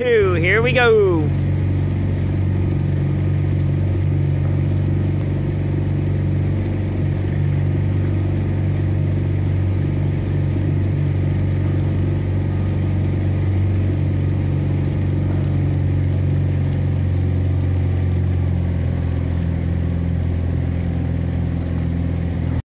two. Here we go.